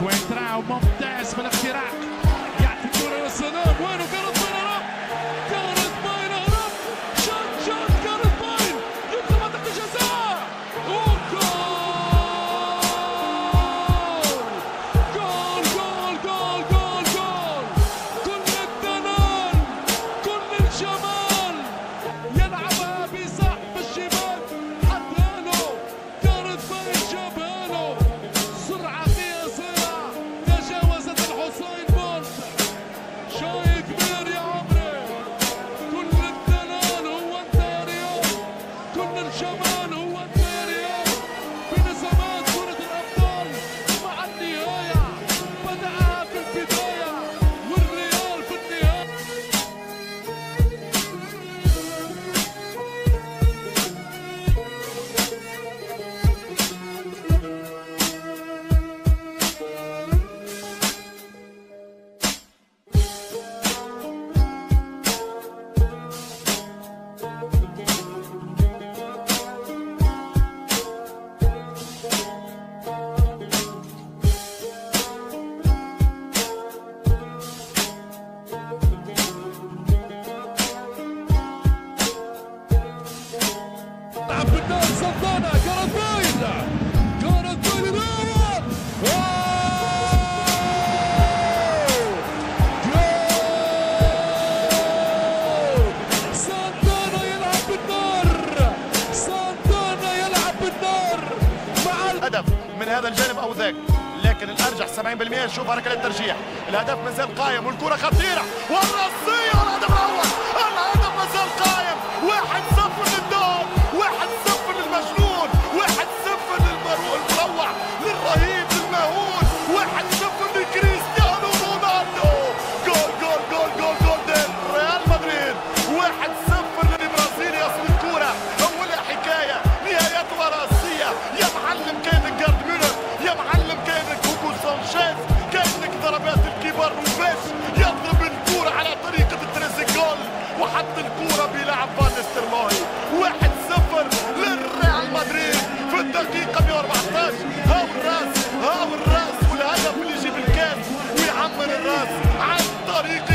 Coentrão, Montes para tirar. يلعب يلعب بالنار مع من هذا الجانب أو ذاك. لكن الأرجح 70% نشوف ركله الترجيح الهدف مازال قايم والكرة خطيرة. والرصيه والهدف الأول الكرة بلعب فان نسترلوي 1-0 للريال مدريد في الدقيقة 114 هاو الراس هاو الراس. والهدف اللي يجيب الكاس ويعمر الراس عن طريق